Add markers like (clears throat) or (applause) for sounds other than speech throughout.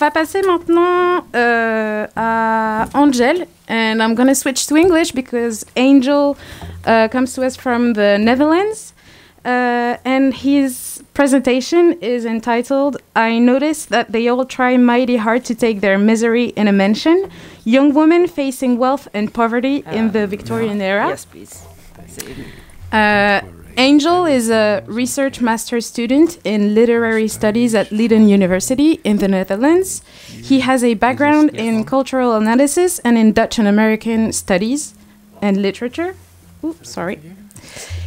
Va passer maintenant euh, à Angel, and I'm gonna switch to English because Angel uh, comes to us from the Netherlands, uh, and his presentation is entitled "I Notice that they all try mighty hard to take their misery in a mansion: young women facing wealth and poverty in the Victorian era." Yes, please. Angel is a research master student in literary studies at Leiden University in the Netherlands. He has a background in cultural analysis and in Dutch and American studies and literature. Oops, sorry.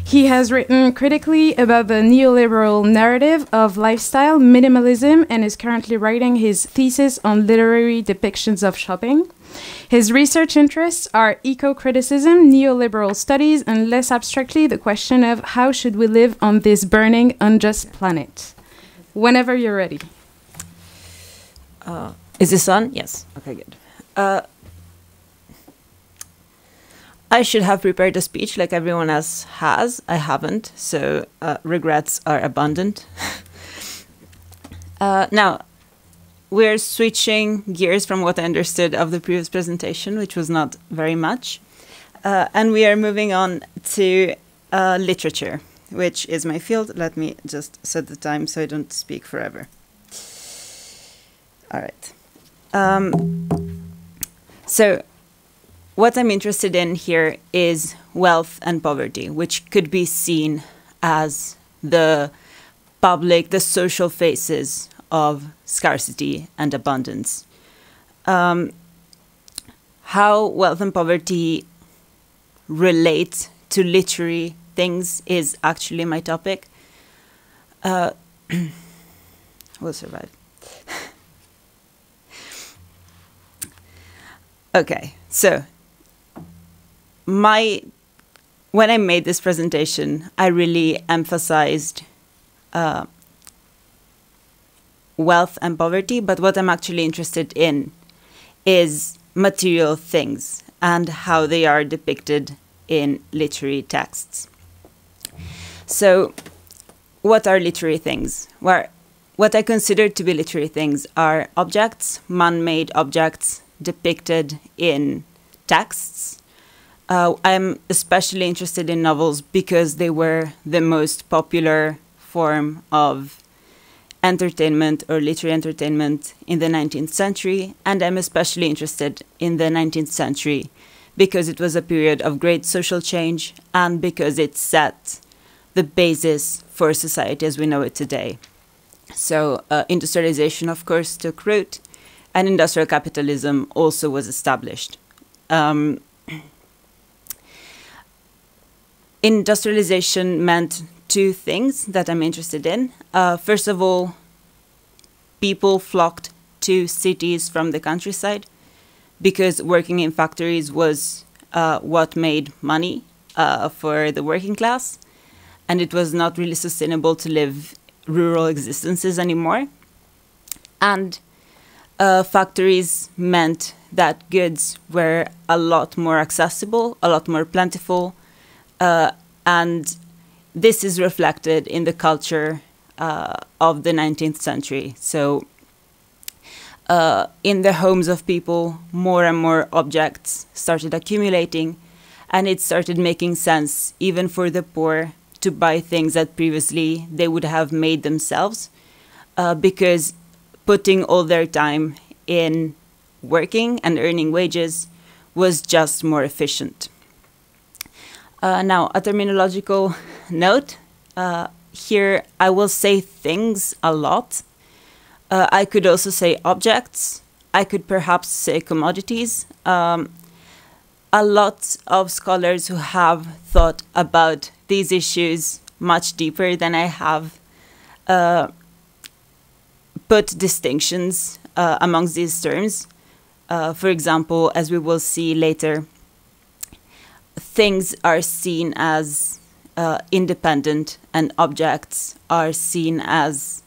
He has written critically about the neoliberal narrative of lifestyle minimalism and is currently writing his thesis on literary depictions of shopping. His research interests are eco-criticism, neoliberal studies, and less abstractly, the question of how should we live on this burning, unjust planet. Whenever you're ready. Uh, is this on? Yes. Okay, good. Uh, I should have prepared a speech like everyone else has. I haven't, so uh, regrets are abundant. (laughs) uh, now, we're switching gears from what I understood of the previous presentation, which was not very much. Uh, and we are moving on to uh, literature, which is my field. Let me just set the time so I don't speak forever. All right. Um, so, what I'm interested in here is wealth and poverty, which could be seen as the public, the social faces of scarcity and abundance. Um, how wealth and poverty relate to literary things is actually my topic. Uh, (clears throat) we'll survive. (laughs) okay, so my when I made this presentation, I really emphasized uh, wealth and poverty, but what I'm actually interested in is material things and how they are depicted in literary texts. So, what are literary things? Well, what I consider to be literary things are objects, man made objects depicted in texts. Uh, I'm especially interested in novels because they were the most popular form of entertainment or literary entertainment in the 19th century, and I'm especially interested in the 19th century because it was a period of great social change and because it set the basis for society as we know it today. So, uh, industrialization, of course, took root, and industrial capitalism also was established. Um, (clears throat) industrialization meant two things that I'm interested in. Uh, first of all, people flocked to cities from the countryside because working in factories was uh, what made money uh, for the working class, and it was not really sustainable to live rural existences anymore. And uh, factories meant that goods were a lot more accessible, a lot more plentiful, uh, and this is reflected in the culture uh, of the 19th century. So, uh, in the homes of people, more and more objects started accumulating, and it started making sense even for the poor to buy things that previously they would have made themselves, uh, because putting all their time in working and earning wages was just more efficient. Uh, now, a terminological note uh, here I will say things a lot. Uh, I could also say objects. I could perhaps say commodities. Um, a lot of scholars who have thought about these issues much deeper than I have uh, put distinctions uh, amongst these terms. Uh, for example, as we will see later, things are seen as uh, independent and objects are seen as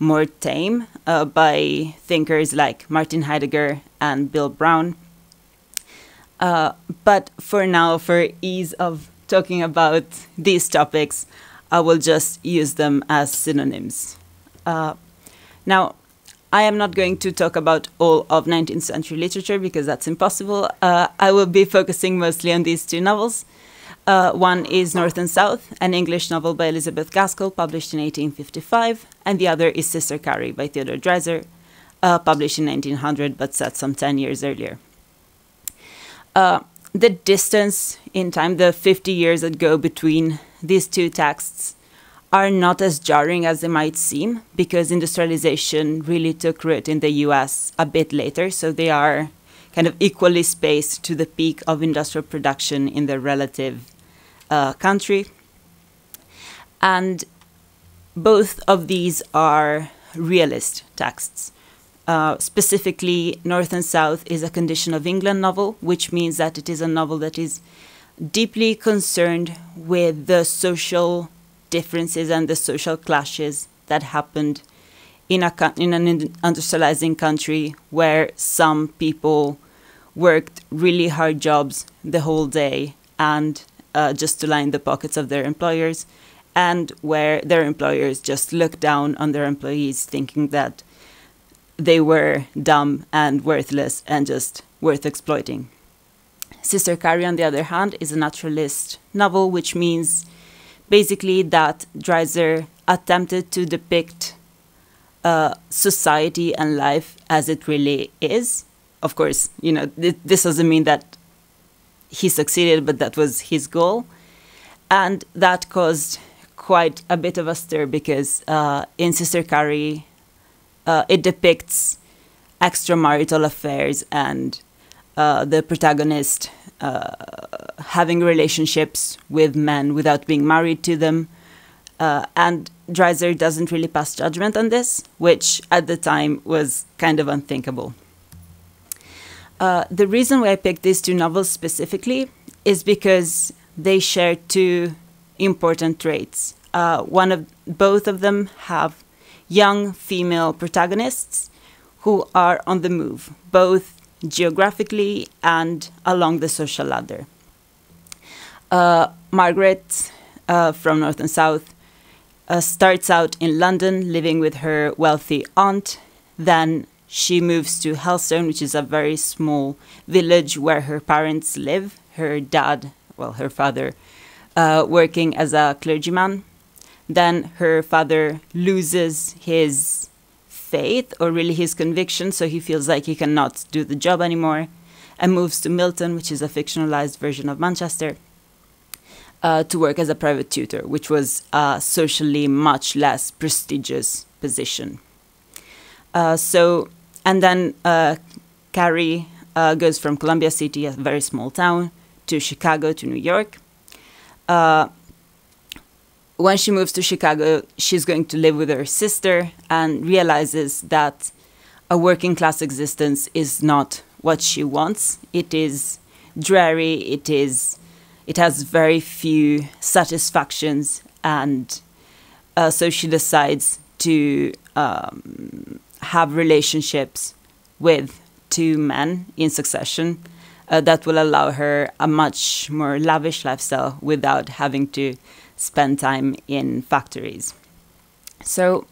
more tame uh, by thinkers like Martin Heidegger and Bill Brown. Uh, but for now, for ease of talking about these topics, I will just use them as synonyms. Uh, now, I am not going to talk about all of 19th century literature because that's impossible. Uh, I will be focusing mostly on these two novels. Uh, one is North and South, an English novel by Elizabeth Gaskell, published in 1855, and the other is Sister Carrie by Theodore Dreiser, uh, published in 1900 but set some 10 years earlier. Uh, the distance in time, the 50 years that go between these two texts, are not as jarring as they might seem because industrialization really took root in the US a bit later. So they are kind of equally spaced to the peak of industrial production in the relative uh, country. And both of these are realist texts. Uh, specifically, North and South is a condition of England novel, which means that it is a novel that is deeply concerned with the social differences and the social clashes that happened in a in an industrializing country where some people worked really hard jobs the whole day and uh, just to line the pockets of their employers, and where their employers just looked down on their employees, thinking that they were dumb and worthless and just worth exploiting. Sister Carrie, on the other hand, is a naturalist novel, which means basically that Dreiser attempted to depict uh, society and life as it really is. Of course, you know, th this doesn't mean that he succeeded, but that was his goal. And that caused quite a bit of a stir because uh, in Sister Carrie, uh, it depicts extramarital affairs and uh, the protagonist uh, having relationships with men without being married to them. Uh, and Dreiser doesn't really pass judgment on this, which at the time was kind of unthinkable. Uh, the reason why I picked these two novels specifically is because they share two important traits. Uh, one of both of them have young female protagonists who are on the move, both geographically and along the social ladder. Uh, Margaret uh, from North and South uh, starts out in London living with her wealthy aunt, then she moves to Helstone, which is a very small village where her parents live. Her dad, well, her father, uh, working as a clergyman. Then her father loses his faith or really his conviction, so he feels like he cannot do the job anymore and moves to Milton, which is a fictionalized version of Manchester, uh, to work as a private tutor, which was a socially much less prestigious position. Uh, so and then uh, Carrie uh, goes from Columbia City, a very small town, to Chicago, to New York. Uh, when she moves to Chicago, she's going to live with her sister and realizes that a working class existence is not what she wants. It is dreary. It is. It has very few satisfactions, and uh, so she decides to um, have relationships with two men in succession uh, that will allow her a much more lavish lifestyle without having to spend time in factories. So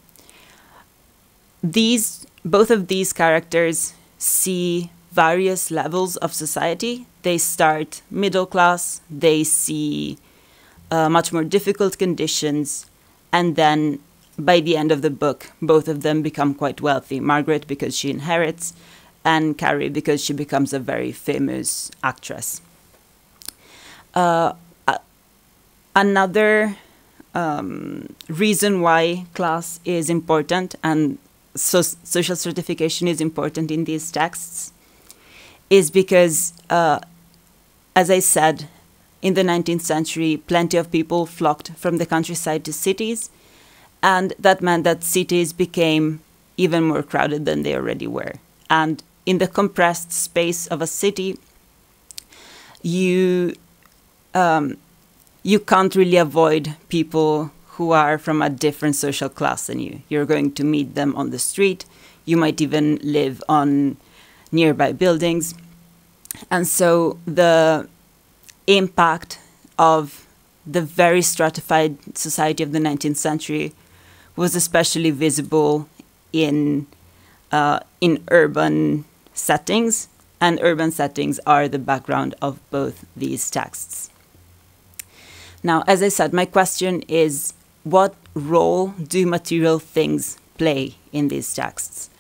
these both of these characters see various levels of society. They start middle class, they see uh, much more difficult conditions, and then by the end of the book, both of them become quite wealthy. Margaret because she inherits, and Carrie because she becomes a very famous actress. Uh, another um, reason why class is important and so social stratification is important in these texts is because, uh, as I said, in the 19th century, plenty of people flocked from the countryside to cities and that meant that cities became even more crowded than they already were. And in the compressed space of a city, you um, you can't really avoid people who are from a different social class than you. You're going to meet them on the street. You might even live on nearby buildings. And so the impact of the very stratified society of the 19th century was especially visible in uh, in urban settings, and urban settings are the background of both these texts. Now, as I said, my question is what role do material things play in these texts?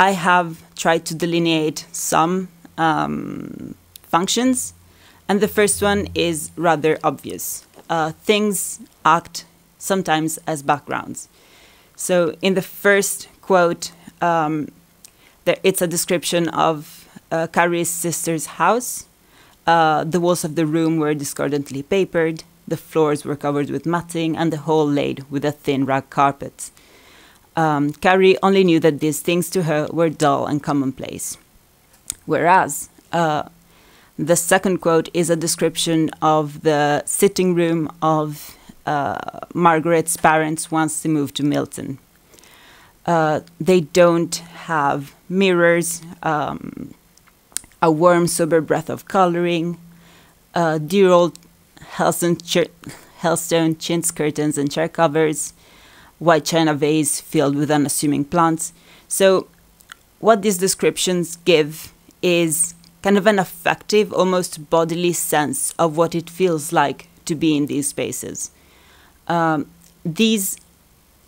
I have tried to delineate some um, functions, and the first one is rather obvious. Uh, things act sometimes as backgrounds. So, in the first quote, um, there, it's a description of uh, Carrie's sister's house. Uh, the walls of the room were discordantly papered, the floors were covered with matting, and the hall laid with a thin rag carpet. Um, Carrie only knew that these things to her were dull and commonplace. Whereas uh, the second quote is a description of the sitting room of uh, Margaret's parents once they moved to Milton. Uh, they don't have mirrors, um, a warm, sober breath of coloring, uh, dear old Helstone chintz curtains and chair covers, white china vase filled with unassuming plants. So, what these descriptions give is kind of an affective, almost bodily sense of what it feels like to be in these spaces. Um, these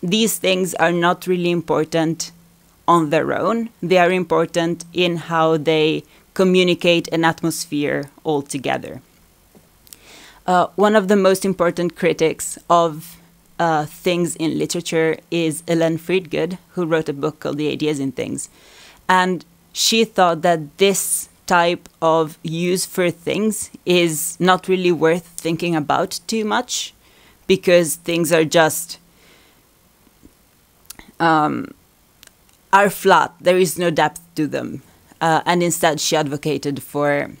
these things are not really important on their own. They are important in how they communicate an atmosphere altogether. Uh, one of the most important critics of uh, things in literature is Ellen Freedgood, who wrote a book called The Ideas in Things. And she thought that this type of use for things is not really worth thinking about too much because things are just um, are flat. There is no depth to them, uh, and instead she advocated for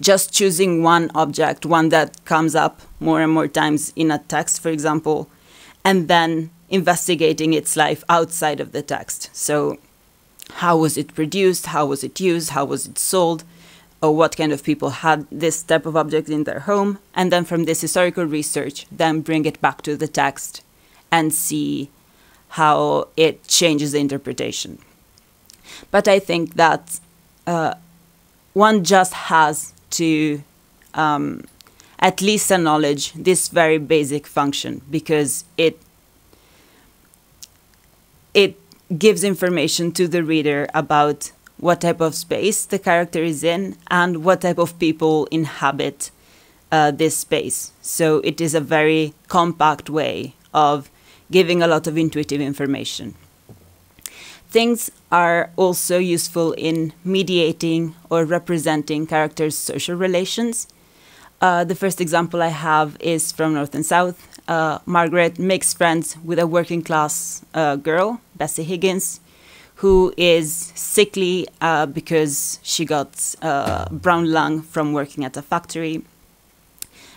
just choosing one object, one that comes up more and more times in a text, for example, and then investigating its life outside of the text. So, how was it produced? How was it used? How was it sold? Or what kind of people had this type of object in their home? And then from this historical research, then bring it back to the text and see how it changes the interpretation. But I think that uh, one just has to um, at least acknowledge this very basic function because it it gives information to the reader about what type of space the character is in and what type of people inhabit uh, this space. So it is a very compact way of giving a lot of intuitive information. Things are also useful in mediating or representing characters' social relations. Uh, the first example I have is from North and South. Uh, Margaret makes friends with a working class uh, girl, Bessie Higgins, who is sickly uh, because she got uh, brown lung from working at a factory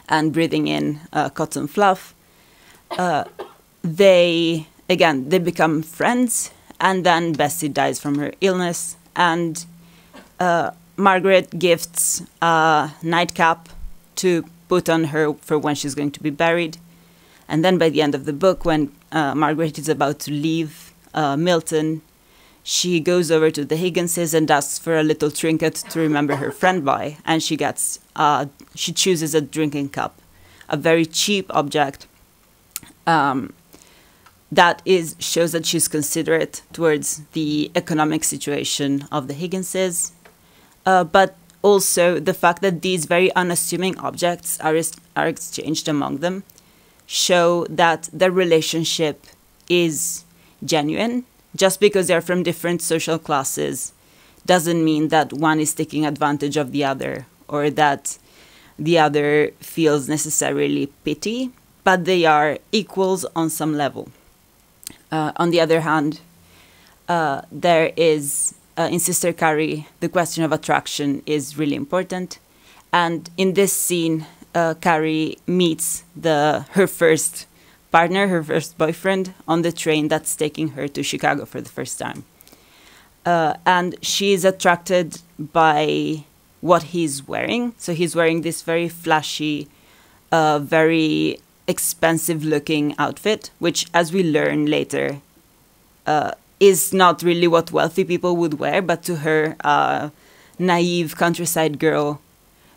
and breathing in uh, cotton fluff. they, again, they become friends and then Bessie dies from her illness, and uh, Margaret gifts a nightcap to put on her for when she's going to be buried. And then by the end of the book, when uh, Margaret is about to leave uh, Milton, she goes over to the Higginses and asks for a little trinket to remember her friend by, and she gets she chooses a drinking cup, a very cheap object. Um, that is shows that she's considerate towards the economic situation of the Higginses, uh, but also the fact that these very unassuming objects are are exchanged among them show that their relationship is genuine. Just because they're from different social classes doesn't mean that one is taking advantage of the other or that the other feels necessarily pity, but they are equals on some level. Uh, on the other hand, uh, there is uh, in Sister Carrie the question of attraction is really important, and in this scene, uh, Carrie meets the her first partner, her first boyfriend, on the train that's taking her to Chicago for the first time, uh, and she is attracted by what he's wearing. So he's wearing this very flashy, uh, very expensive looking outfit, which, as we learn later, uh, is not really what wealthy people would wear, but to her, uh, naive countryside girl,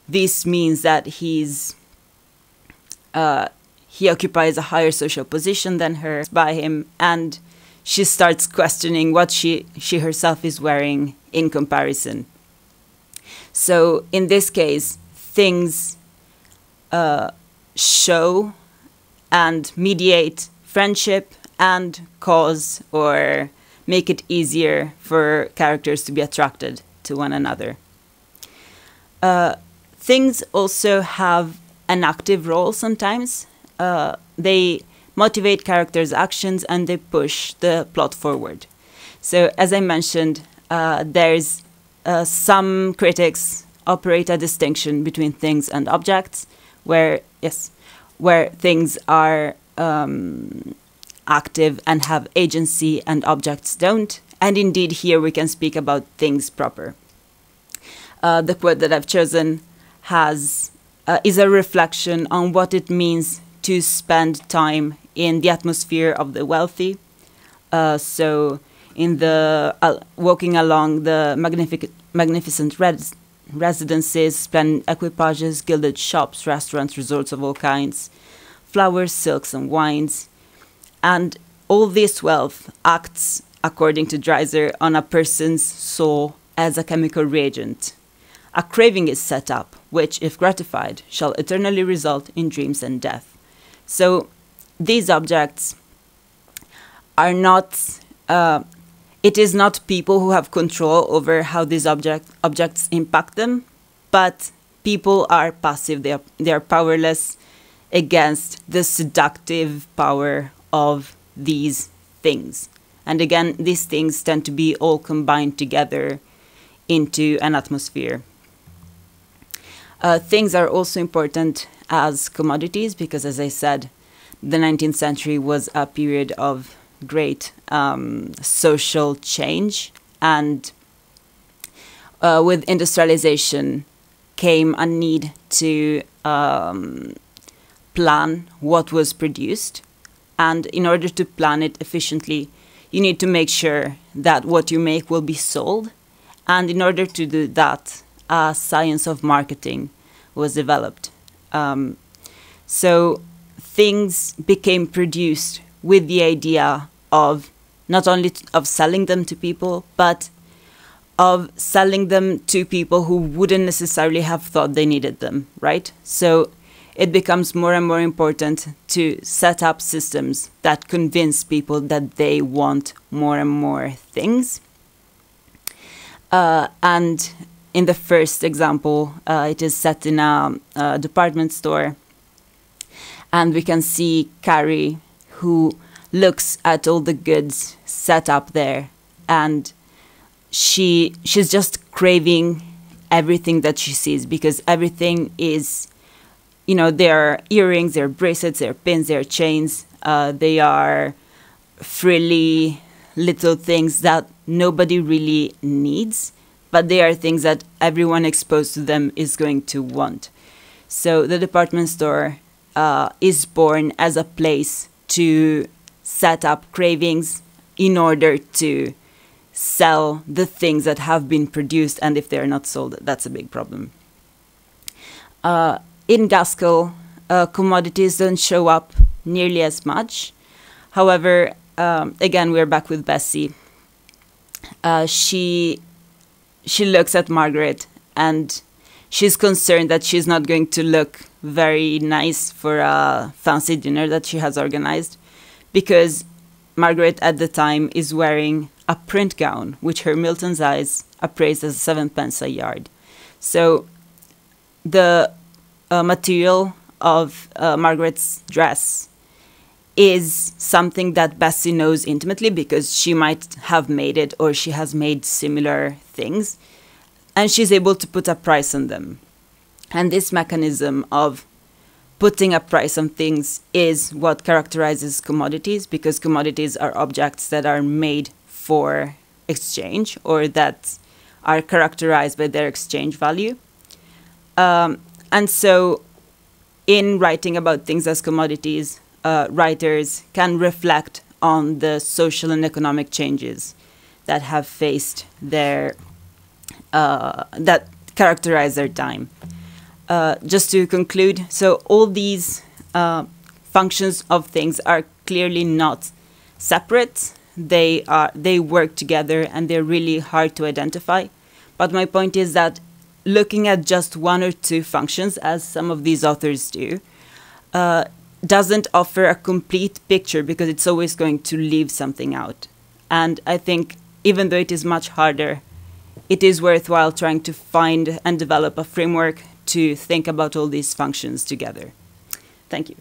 this means that he's uh, he occupies a higher social position than her by him, and she starts questioning what she she herself is wearing in comparison. So in this case, things uh, show and mediate friendship and cause or make it easier for characters to be attracted to one another. Uh, things also have an active role sometimes. Uh, they motivate characters' actions and they push the plot forward. So, as I mentioned, uh, there's uh, some critics operate a distinction between things and objects, where yes, where things are um, active and have agency and objects don't. And indeed, here we can speak about things proper. Uh, the quote that I've chosen has uh, is a reflection on what it means to spend time in the atmosphere of the wealthy. Uh, so, in the walking along the magnific- magnificent res- residences, splendid equipages, gilded shops, restaurants, resorts of all kinds, flowers, silks, and wines, and all this wealth acts, according to Dreiser, on a person's soul as a chemical reagent. A craving is set up, which, if gratified, shall eternally result in dreams and death. So these objects are not, uh, it is not people who have control over how these object, objects impact them, but people are passive, they are, they are powerless against the seductive power of these things. And again, these things tend to be all combined together into an atmosphere. Uh, things are also important as commodities because, as I said, the 19th century was a period of great um, social change, and uh, with industrialization came a need to um, plan what was produced. And in order to plan it efficiently, you need to make sure that what you make will be sold. And in order to do that, a science of marketing was developed. Um, so things became produced with the idea of not only of selling them to people, but of selling them to people who wouldn't necessarily have thought they needed them, right? So it becomes more and more important to set up systems that convince people that they want more and more things. Uh, and in the first example, uh, it is set in a, a, department store, and we can see Carrie, who looks at all the goods set up there, and she she's just craving everything that she sees because everything is, you know, there are earrings, there are bracelets, there are pins, there are chains, uh, they are frilly little things that nobody really needs but they are things that everyone exposed to them is going to want. So the department store uh, is born as a place to set up cravings in order to sell the things that have been produced, and if they're not sold, that's a big problem. Uh, in Gaskell, uh, commodities don't show up nearly as much. However, um, again, we're back with Bessie. Uh, she she looks at Margaret and she's concerned that she's not going to look very nice for a fancy dinner that she has organized because Margaret at the time is wearing a print gown, which her Milton's eyes appraised as sevenpence a yard. So the uh, material of uh, Margaret's dress is something that Bessie knows intimately because she might have made it or she has made similar things and she's able to put a price on them. And this mechanism of putting a price on things is what characterizes commodities because commodities are objects that are made for exchange or that are characterized by their exchange value. Um, and so, in writing about things as commodities, uh, writers can reflect on the social and economic changes that have faced their uh, that characterize their time. Uh, just to conclude, so all these uh, functions of things are clearly not separate. They are they work together and they're really hard to identify. But my point is that looking at just one or two functions, as some of these authors do, uh, doesn't offer a complete picture because it's always going to leave something out. And I think even though it is much harder, it is worthwhile trying to find and develop a framework to think about all these functions together. Thank you.